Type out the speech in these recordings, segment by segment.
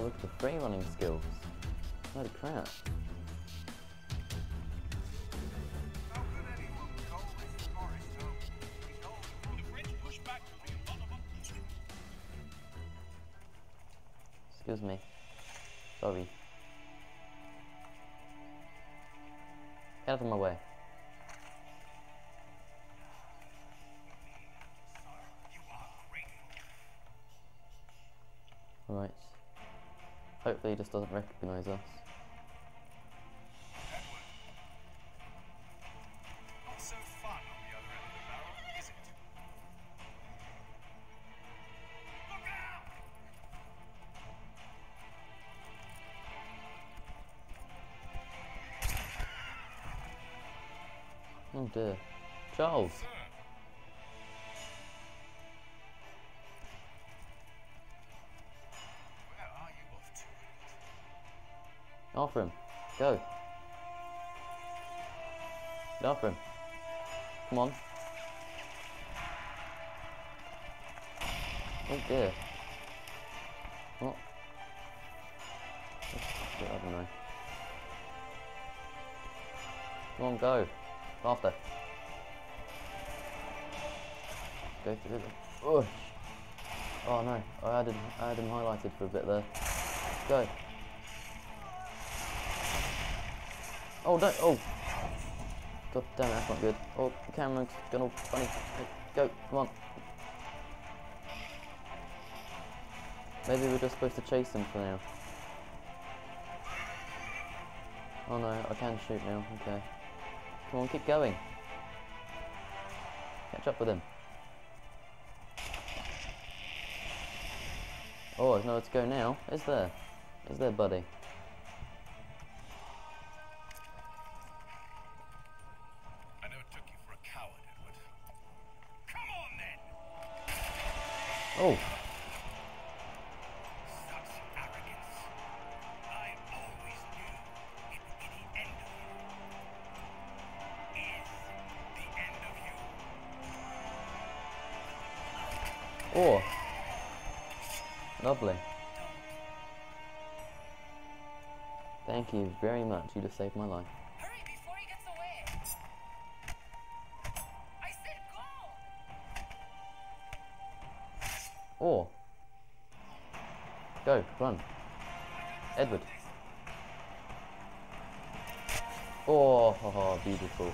look at the free running skills. Holy crap. Excuse me. Sorry. Get out of my way. Hopefully he just doesn't recognise us. Edward. Not so After him. Go. Get after him. Come on. Oh dear. What? I don't know. Come on, go. Faster. Go through the. Oh. oh no, I had him, I had him highlighted for a bit there. Go. Oh no! Oh! God damn it, that's not good. Oh, the camera's gone all funny. Go, come on. Maybe we're just supposed to chase him for now. Oh no, I can shoot now, okay. Come on, keep going. Catch up with him. Oh, there's nowhere to go now, is there? Is there, buddy? Oh! Lovely. Thank you very much. You just saved my life. Hurry before he gets away. I said go. Oh. Run. Edward. Oh, beautiful.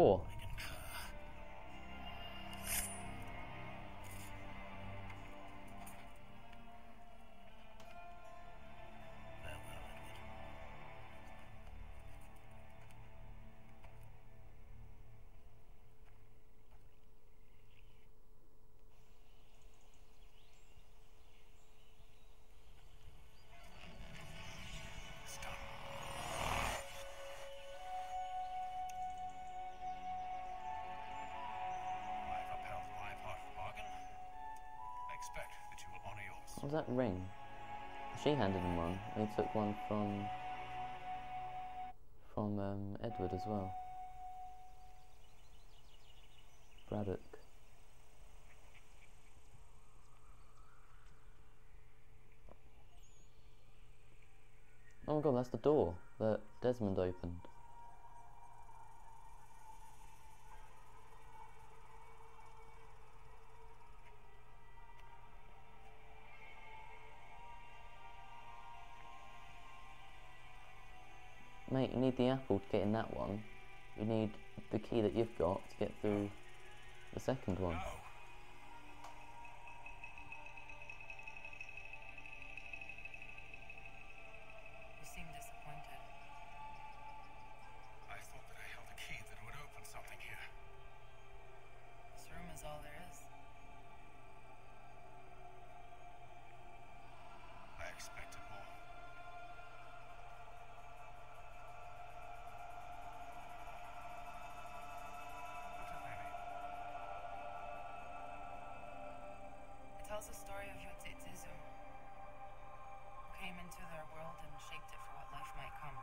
Or that ring? She handed him one, and he took one from from um, Edward as well. Braddock. Oh my god, that's the door that Desmond opened. Need the apple to get in that one. we need the key that you've got to get through the second one. The story of Yotzetsizu, who came into their world and shaped it for what life might come.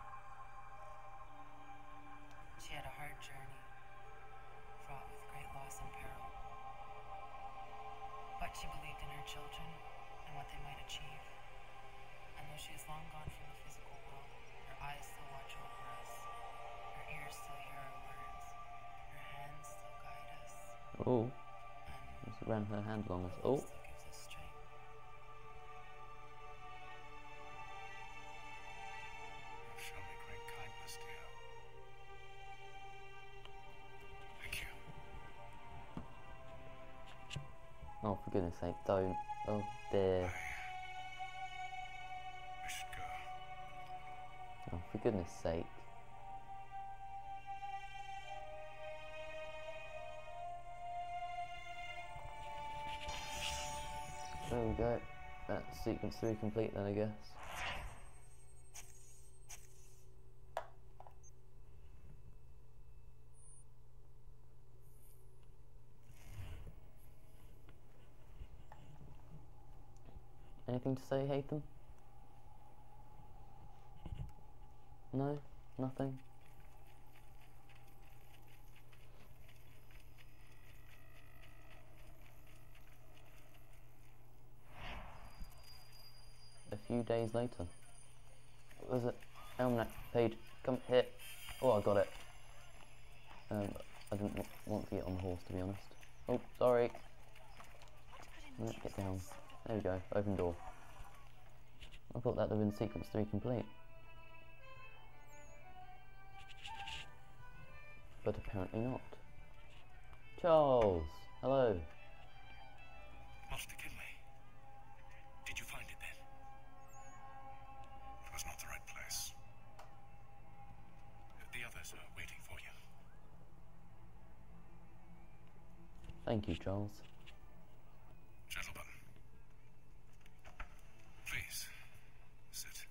She had a hard journey, fraught with great loss and peril. But she believed in her children and what they might achieve. And though she is long gone from the physical world, her eyes still watch over us, her ears still hear our words, her hands still guide us, Oh, ran her hand along us. Oh, goodness sake, don't. Oh dear. Oh, for goodness sake. There we go. That's sequence three complete then, I guess. Anything to say, Haytham? No? Nothing? A few days later. What was it? Almanac page. Come here. Oh, I got it. Um, I didn't want to get on the horse, to be honest. Oh, sorry. Get down. There we go. Open door. I thought that would have been sequence 3 complete. But apparently not. Charles! Hello. Master Kenway. Did you find it then? It was not the right place. The others are waiting for you. Thank you, Charles. Gentlemen. Please, sit.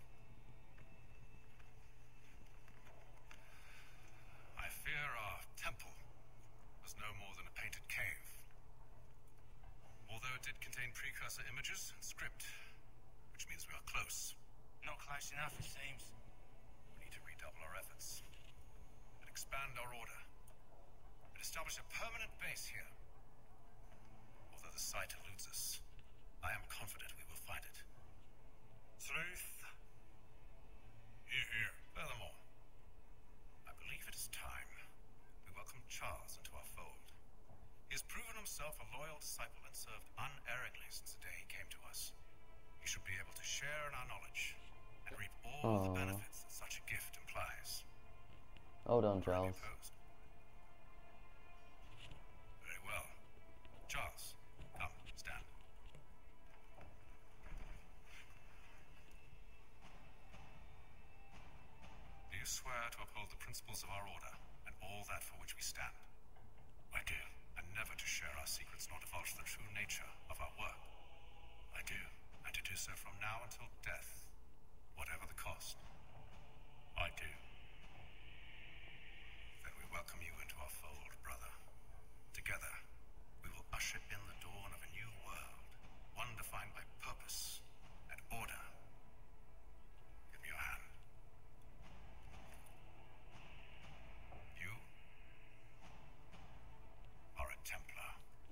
I fear our temple was no more than a painted cave. Although it did contain precursor images and script, which means we are close. Not close enough, it seems. We need to redouble our efforts and expand our order and establish a permanent base here. Although the site eludes us, I am confident we will find it. Truth. Here, here. Furthermore, I believe it is time we welcome Charles into our fold. He has proven himself a loyal disciple and served unerringly since the day he came to us. He should be able to share in our knowledge and reap all the benefits that such a gift implies. Hold on, Charles. Principles of our order and all that for which we stand? I do. And never to share our secrets nor divulge the true nature of our work? I do. And to do so from now until death, whatever the cost? I do. Then we welcome you into our fold, brother. Together,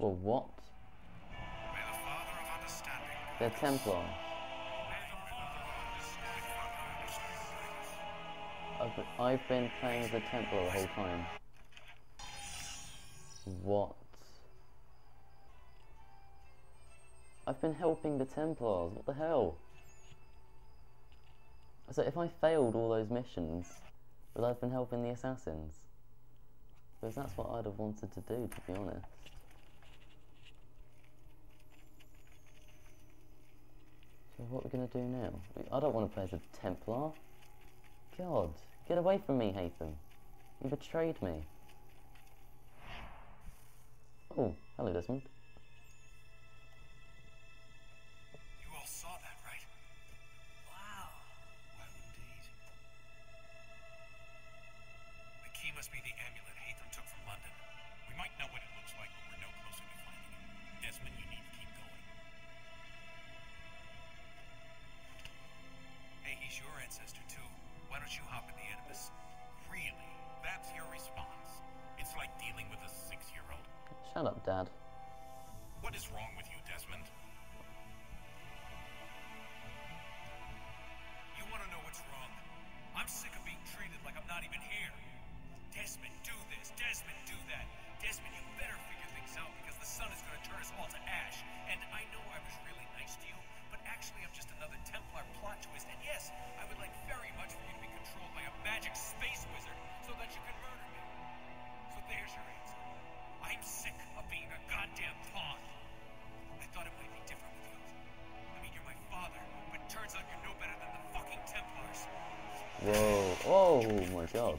For what? The, Templar. I've, I've been playing the Templar the whole time. What? I've been helping the Templars, what the hell? So if I failed all those missions, would I have been helping the Assassins? Because that's what I'd have wanted to do, to be honest. So what we're going to do now? I don't want to play as a Templar. God, get away from me, Haytham. You betrayed me. Oh, hello, Desmond. you in the. Really? That's your response? It's like dealing with a six-year-old. Shut up, Dad. Whoa. Oh my god.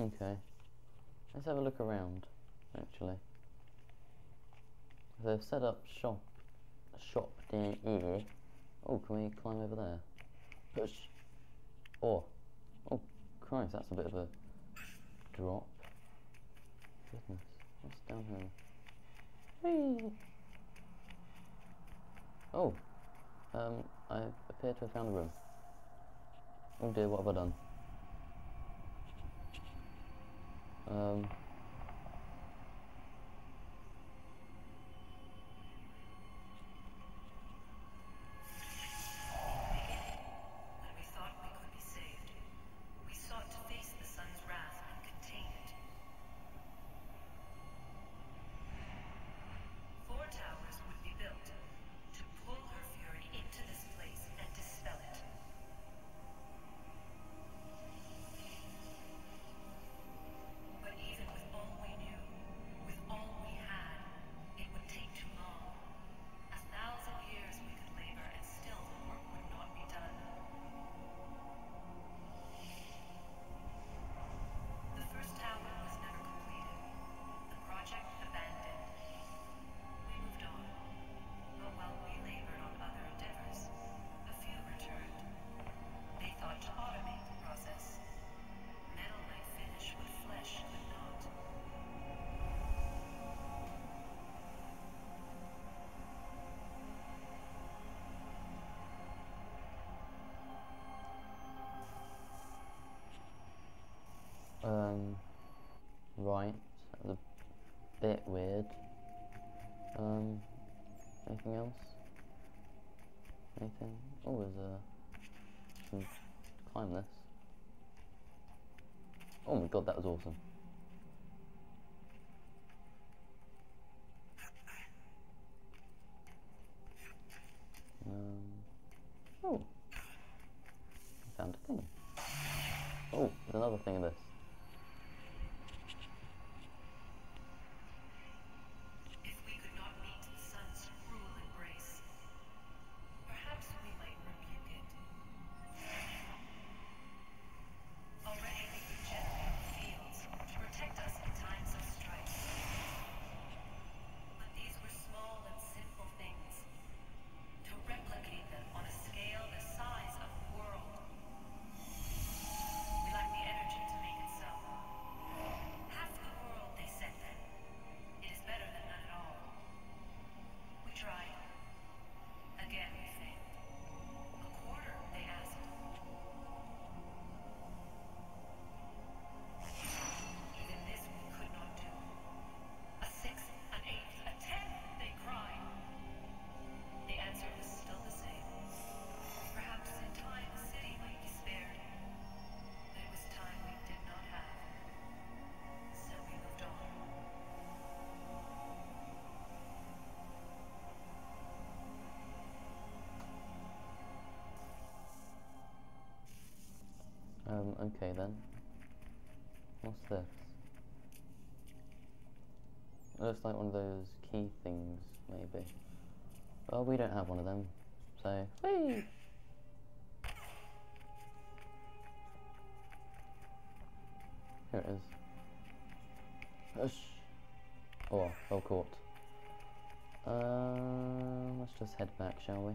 Okay. Let's have a look around, actually. They've set up shop, shop down here. Oh, can we climb over there? Push. Oh. Oh, Christ, that's a bit of a drop. Goodness, what's down here? Whee! Oh, um, I appear to have found a room. Oh dear, what have I done? Um, god, that was awesome. Then. What's this? It looks like one of those key things, maybe. Well, we don't have one of them, so... Whee! Here it is. Hush! Oh, well caught. Uh, let's just head back, shall we?